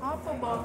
Apa, Bang?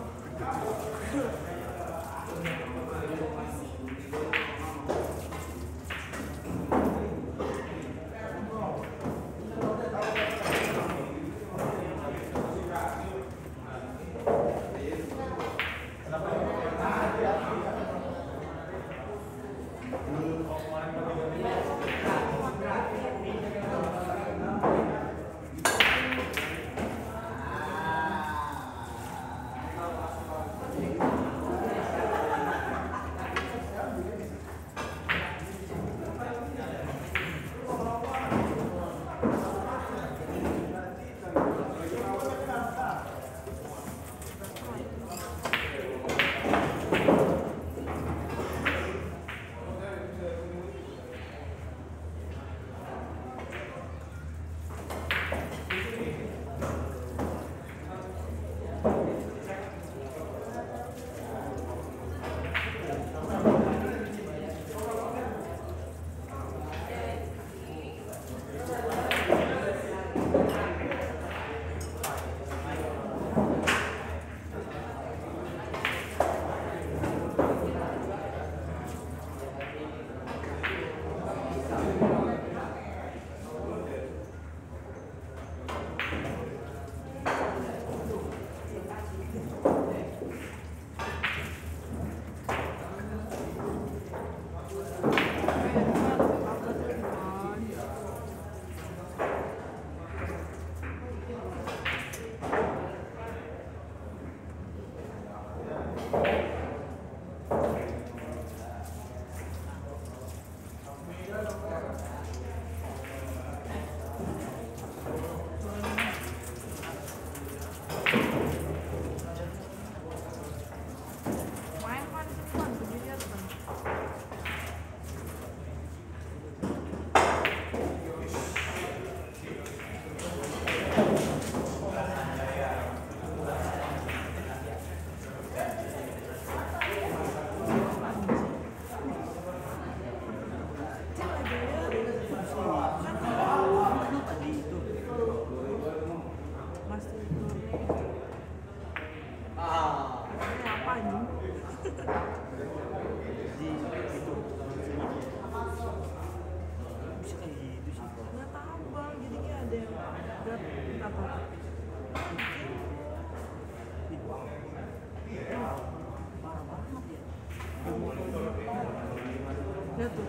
to.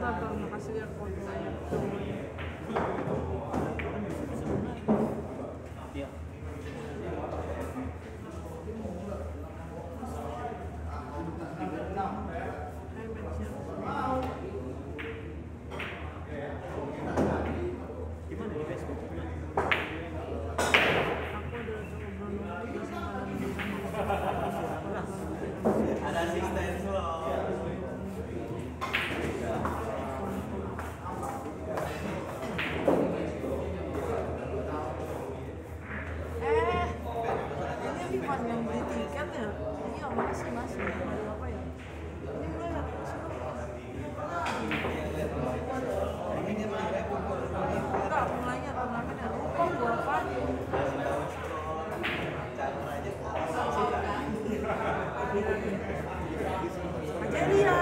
Tapang nakasirapon tayo. Jadi ya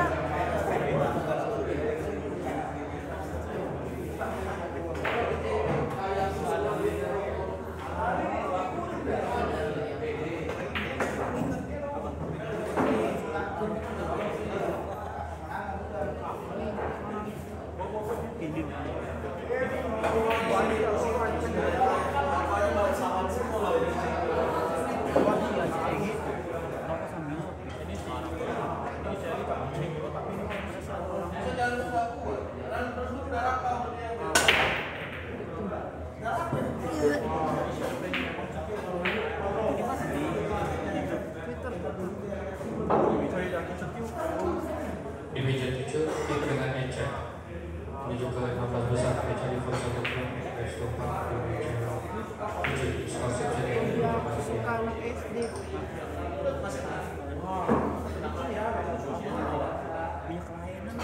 SD punya kelainan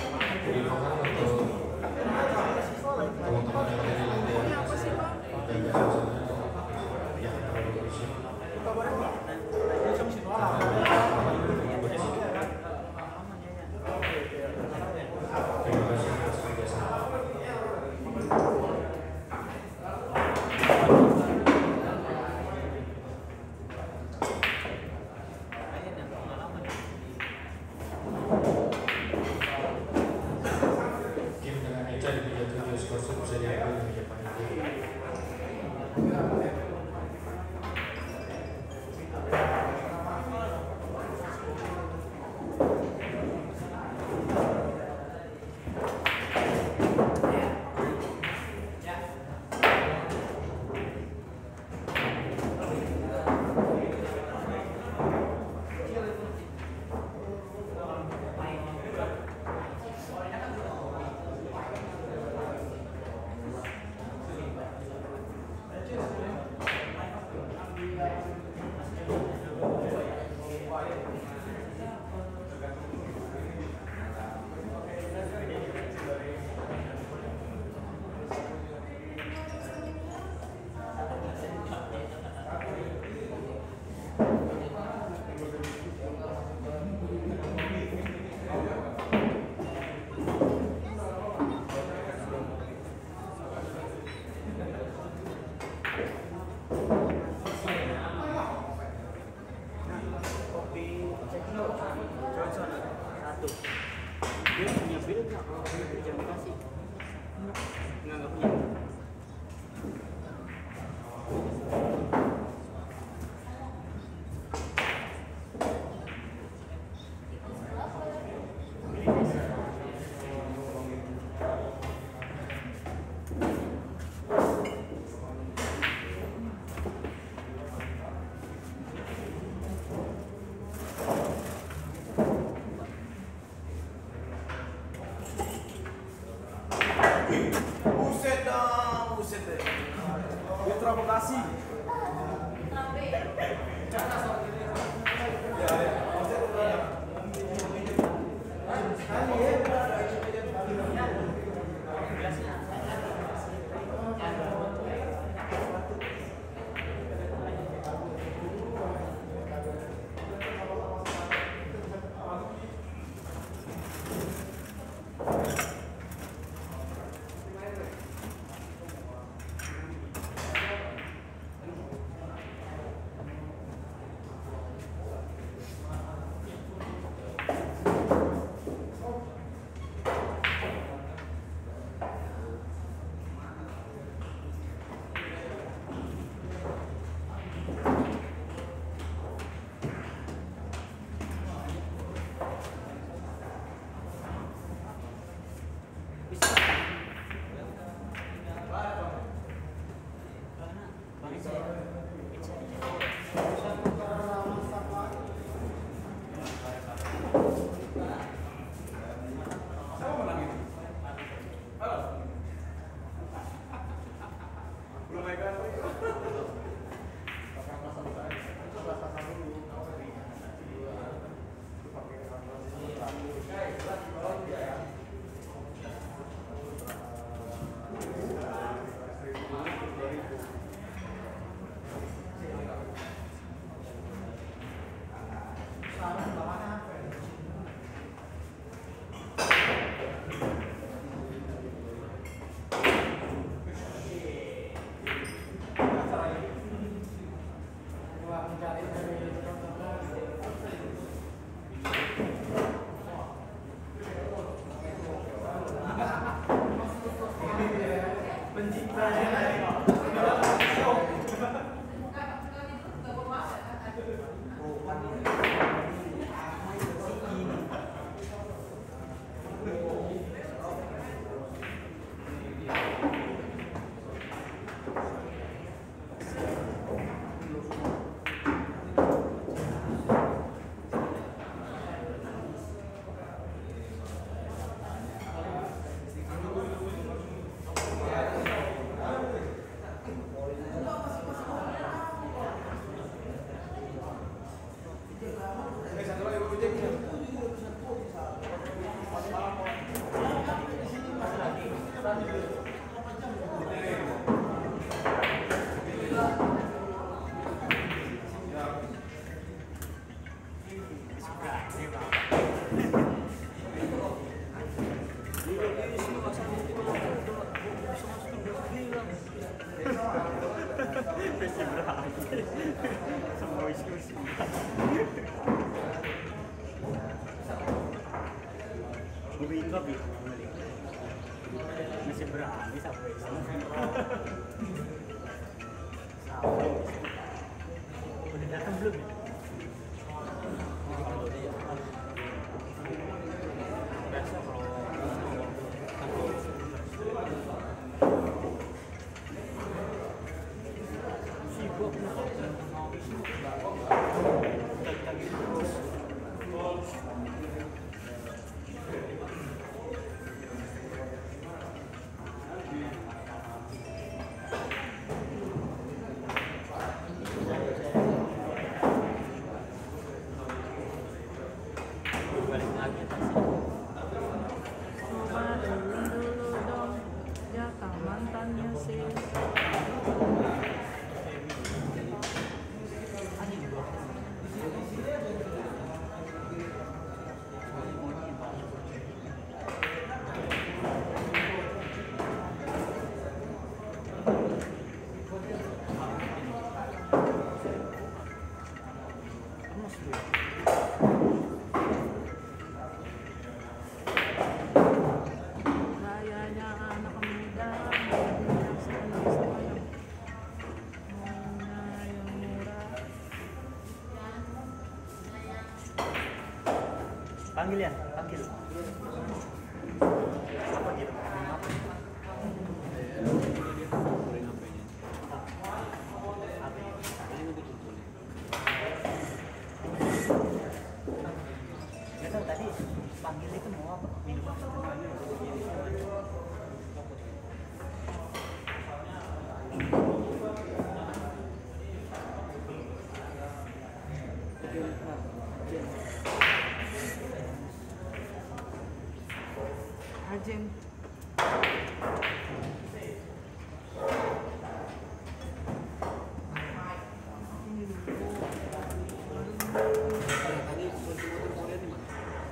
Panggil ya,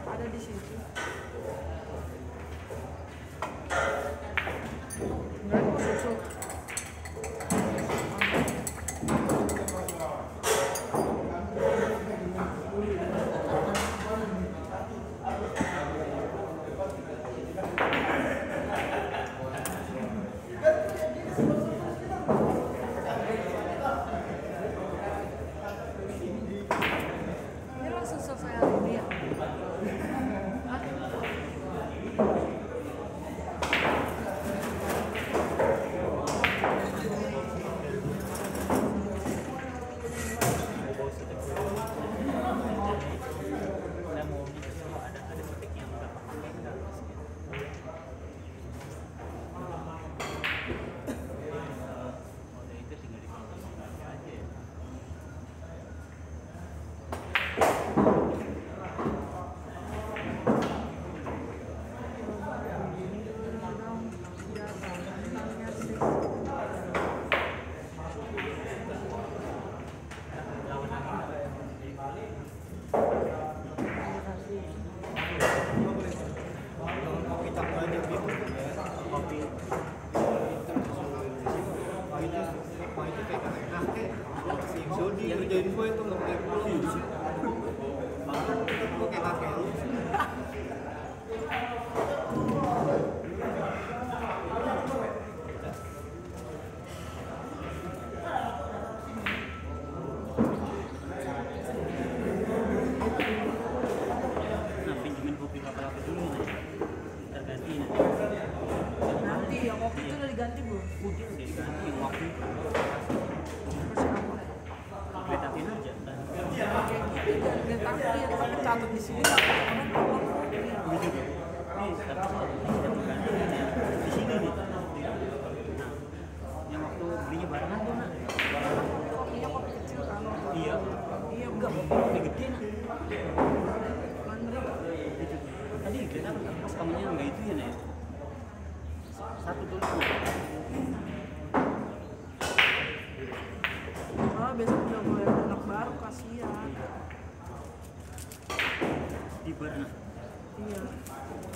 Ada di situ. puding udah diganti waktu di sini di sini nih yang waktu belinya tuh kok kecil kan iya iya enggak tadi kita pas kamunya enggak itu Uh, yeah.